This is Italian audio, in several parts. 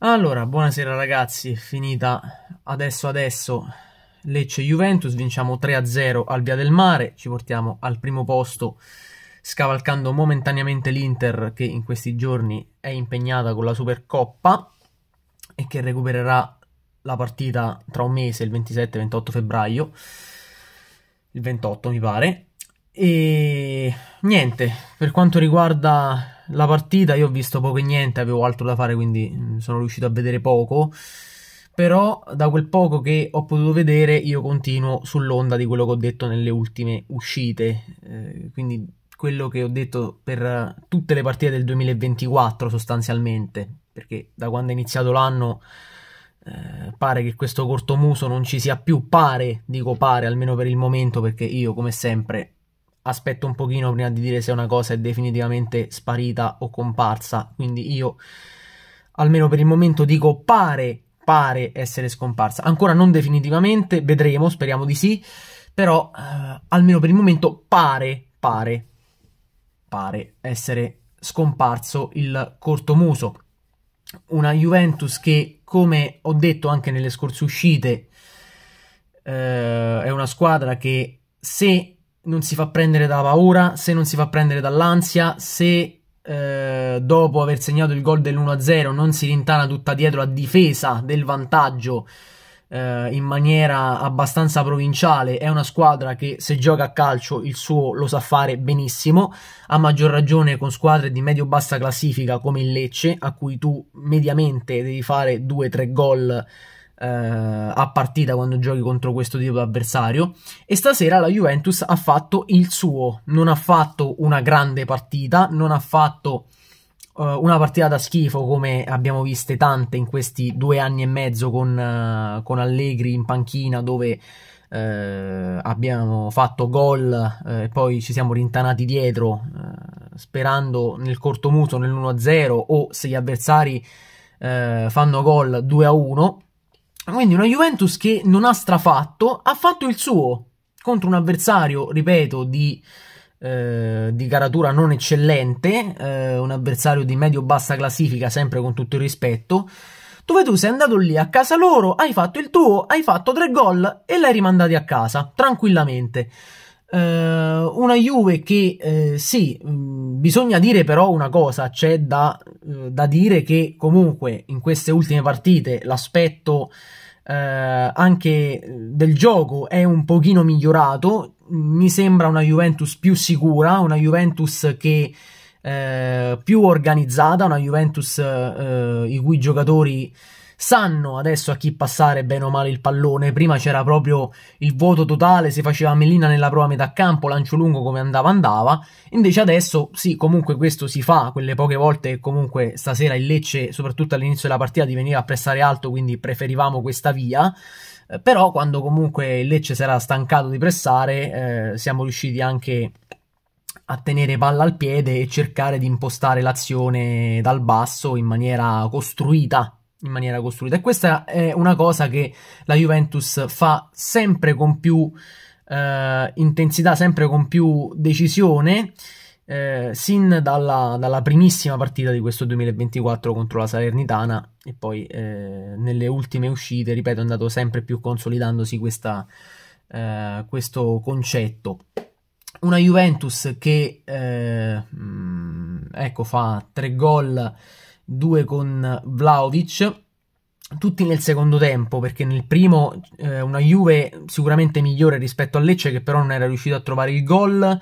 Allora, buonasera ragazzi, è finita adesso adesso Lecce Juventus, vinciamo 3-0 al Via del Mare, ci portiamo al primo posto scavalcando momentaneamente l'Inter che in questi giorni è impegnata con la Supercoppa e che recupererà la partita tra un mese, il 27-28 febbraio, il 28 mi pare. E niente, per quanto riguarda la partita io ho visto poco e niente, avevo altro da fare, quindi mm, sono riuscito a vedere poco. Però da quel poco che ho potuto vedere io continuo sull'onda di quello che ho detto nelle ultime uscite. Eh, quindi quello che ho detto per tutte le partite del 2024 sostanzialmente. Perché da quando è iniziato l'anno eh, pare che questo cortomuso non ci sia più. Pare, dico pare almeno per il momento, perché io come sempre aspetto un pochino prima di dire se una cosa è definitivamente sparita o comparsa. Quindi io, almeno per il momento, dico pare, pare essere scomparsa. Ancora non definitivamente, vedremo, speriamo di sì. Però, eh, almeno per il momento, pare, pare, pare essere scomparso il cortomuso. Una Juventus che, come ho detto anche nelle scorse uscite, eh, è una squadra che se non si fa prendere dalla paura, se non si fa prendere dall'ansia, se eh, dopo aver segnato il gol dell'1-0 non si rintana tutta dietro a difesa del vantaggio eh, in maniera abbastanza provinciale, è una squadra che se gioca a calcio il suo lo sa fare benissimo, a maggior ragione con squadre di medio-bassa classifica come il Lecce, a cui tu mediamente devi fare 2-3 gol eh, a partita quando giochi contro questo tipo di avversario. E stasera la Juventus ha fatto il suo, non ha fatto una grande partita, non ha fatto uh, una partita da schifo come abbiamo viste tante in questi due anni e mezzo con, uh, con Allegri in panchina dove uh, abbiamo fatto gol e poi ci siamo rintanati dietro sperando nel cortomuso nell'1-0 o se gli avversari fanno gol 2-1 quindi una Juventus che non ha strafatto, ha fatto il suo contro un avversario, ripeto, di, eh, di caratura non eccellente, eh, un avversario di medio-bassa classifica, sempre con tutto il rispetto, dove tu sei andato lì a casa loro, hai fatto il tuo, hai fatto tre gol e l'hai rimandati a casa, tranquillamente. Uh, una Juve che uh, sì, mh, mm, bisogna dire però una cosa, c'è da, uh, da, dire che comunque in queste ultime partite l'aspetto anche del gioco è un pochino migliorato, mi sembra una Juventus più sicura, una Juventus che più organizzata, una Juventus i cui giocatori sanno adesso a chi passare bene o male il pallone. Prima c'era proprio il vuoto totale, si faceva melina nella prova metà campo, lancio lungo come andava andava. Invece adesso sì, comunque questo si fa, quelle poche volte che comunque stasera il Lecce, soprattutto all'inizio della partita, di venire a pressare alto, quindi preferivamo questa via. Eh, però quando comunque il Lecce si era stancato di pressare, eh, siamo riusciti anche a tenere palla al piede e cercare di impostare l'azione dal basso in maniera costruita in maniera costruita. E questa è una cosa che la Juventus fa sempre con più eh, intensità, sempre con più decisione. Eh, sin dalla, dalla, primissima partita di questo 2024 contro la Salernitana e poi eh, nelle ultime uscite, ripeto, è andato sempre più consolidandosi questa, eh, questo concetto. Una Juventus che eh, mm, ecco, fa tre gol due con Vlaovic, tutti nel secondo tempo, perché nel primo eh, una Juve sicuramente migliore rispetto a Lecce che però non era riuscito a trovare il gol.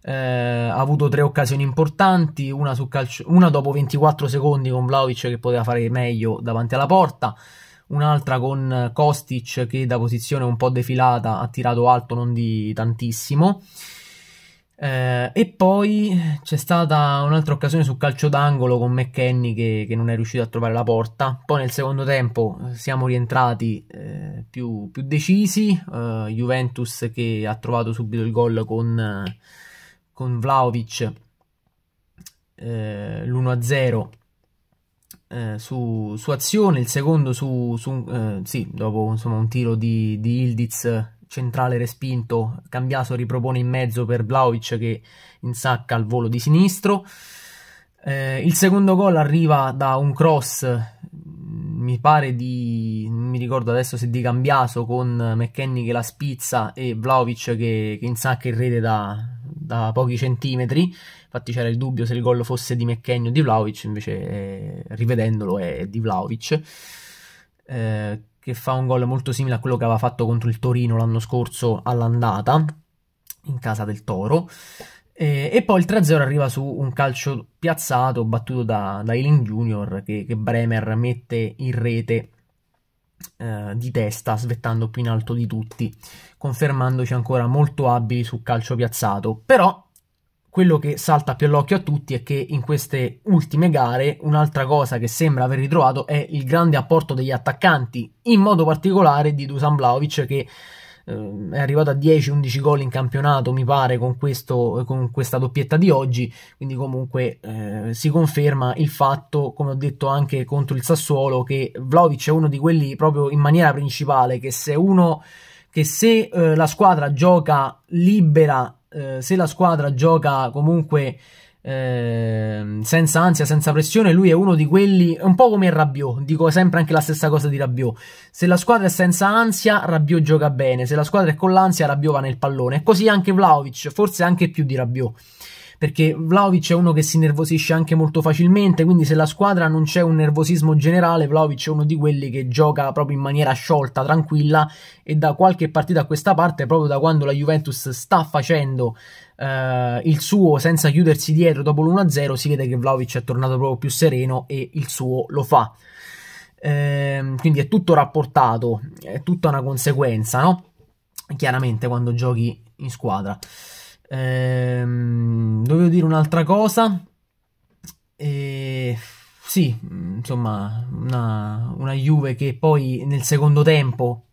Eh, ha avuto tre occasioni importanti, una, calcio, una, dopo 24 secondi con Vlaovic che poteva fare meglio davanti alla porta, un'altra con Kostic che da posizione un po' defilata ha tirato alto non di tantissimo. Eh, e poi c'è stata un'altra occasione su calcio d'angolo con McKenny che, che, non è riuscito a trovare la porta. Poi nel secondo tempo siamo rientrati eh, più, più, decisi. Eh, Juventus che ha trovato subito il gol con, con Vlaovic eh, l'1-0 eh, su, su, azione. Il secondo su, su eh, sì, dopo insomma, un tiro di, di Ildiz centrale respinto, Cambiaso ripropone in mezzo per Vlaovic che insacca al volo di sinistro. Eh, il secondo gol arriva da un cross mi pare di, mi ricordo adesso se di Cambiaso con McKenny che la spizza e Vlaovic che, che insacca il rete da, da, pochi centimetri, infatti c'era il dubbio se il gol fosse di McKenny o di Vlaovic, invece eh, rivedendolo è di Vlaovic, eh, che fa un gol molto simile a quello che aveva fatto contro il Torino l'anno scorso all'andata, in casa del Toro. E, e, poi il 3-0 arriva su un calcio piazzato battuto da, da Eiling Junior che, che, Bremer mette in rete eh, di testa, svettando più in alto di tutti, confermandoci ancora molto abili sul calcio piazzato. Però quello che salta più all'occhio a tutti è che in queste ultime gare un'altra cosa che sembra aver ritrovato è il grande apporto degli attaccanti, in modo particolare di Dusan Vlaovic che eh, è arrivato a 10-11 gol in campionato, mi pare, con, questo, con questa doppietta di oggi. Quindi, comunque, eh, si conferma il fatto, come ho detto anche contro il Sassuolo, che Vlaovic è uno di quelli proprio in maniera principale. Che se uno che se eh, la squadra gioca libera, eh, se la squadra gioca comunque Ehm, senza ansia, senza pressione. Lui è uno di quelli, un po' come Rabiot. Dico sempre anche la stessa cosa di Rabiot. Se la squadra è senza ansia, Rabiot gioca bene. Se la squadra è con l'ansia, Rabiot va nel pallone. E così anche Vlaovic, forse anche più di Rabiot perché Vlaovic è uno che si nervosisce anche molto facilmente, quindi se la squadra non c'è un nervosismo generale, Vlaovic è uno di quelli che gioca proprio in maniera sciolta, tranquilla e da qualche partita a questa parte, proprio da quando la Juventus sta facendo Uh, il suo senza chiudersi dietro dopo l'1-0 si vede che Vlaovic è tornato proprio più sereno e il suo lo fa uh, quindi è tutto rapportato è tutta una conseguenza no? chiaramente quando giochi in squadra Ehm, dovevo dire un'altra cosa. E... Sì, insomma, una, una Juve che poi nel secondo tempo,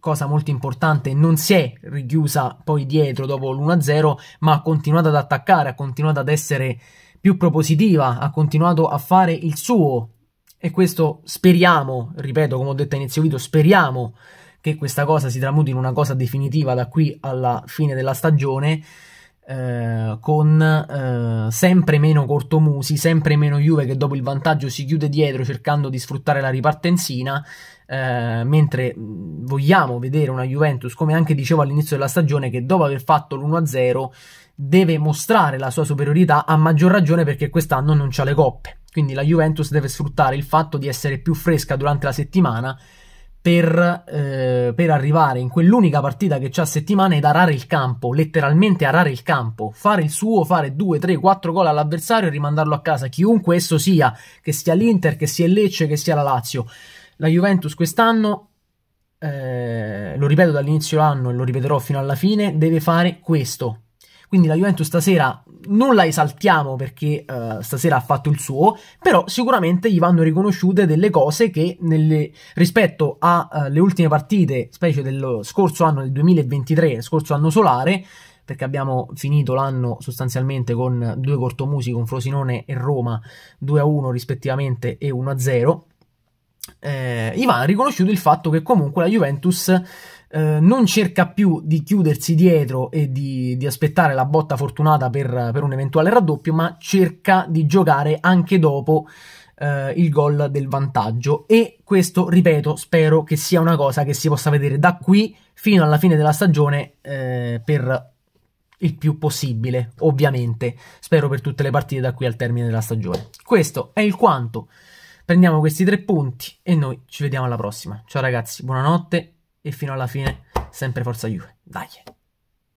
cosa molto importante, non si è richiusa poi dietro dopo l'1-0, ma ha continuato ad attaccare, ha continuato ad essere più propositiva, ha continuato a fare il suo. E questo speriamo, ripeto, come ho detto all'inizio video, speriamo che questa cosa si tramuti in una cosa definitiva da qui alla fine della stagione. Eh, con eh, sempre meno cortomusi, sempre meno Juve che dopo il vantaggio si chiude dietro cercando di sfruttare la ripartenzina, eh, mentre vogliamo vedere una Juventus, come anche dicevo all'inizio della stagione, che dopo aver fatto l'1-0 deve mostrare la sua superiorità a maggior ragione perché quest'anno non c'ha le coppe. Quindi la Juventus deve sfruttare il fatto di essere più fresca durante la settimana per, eh, per, arrivare in quell'unica partita che c'ha a settimana ed arare il campo, letteralmente arare il campo, fare il suo, fare 2, 3, 4 gol all'avversario e rimandarlo a casa, chiunque esso sia, che sia l'Inter, che sia il Lecce, che sia la Lazio. La Juventus quest'anno, eh, lo ripeto dall'inizio dell'anno e lo ripeterò fino alla fine, deve fare questo, quindi la Juventus stasera non la esaltiamo perché uh, stasera ha fatto il suo, però sicuramente gli vanno riconosciute delle cose che nelle, rispetto alle uh, ultime partite, specie dello scorso anno, del 2023, scorso anno solare, perché abbiamo finito l'anno sostanzialmente con due cortomusi con Frosinone e Roma 2-1 rispettivamente e 1-0, eh, gli va riconosciuto il fatto che comunque la Juventus eh, non cerca più di chiudersi dietro e di, di aspettare la botta fortunata per, per, un eventuale raddoppio, ma cerca di giocare anche dopo eh, il gol del vantaggio. E questo, ripeto, spero che sia una cosa che si possa vedere da qui fino alla fine della stagione eh, per il più possibile, ovviamente. Spero per tutte le partite da qui al termine della stagione. Questo è il quanto. Prendiamo questi tre punti e noi ci vediamo alla prossima. Ciao ragazzi, buonanotte e fino alla fine sempre forza Juve. Dai!